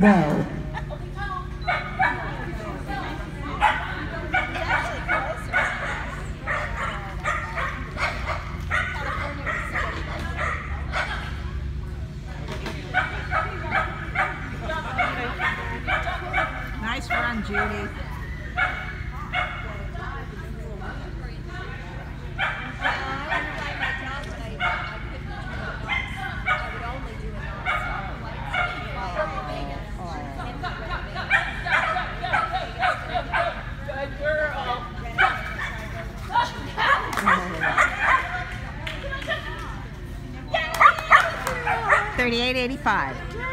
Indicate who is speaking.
Speaker 1: Go.
Speaker 2: Nice run, Judy. 38.85.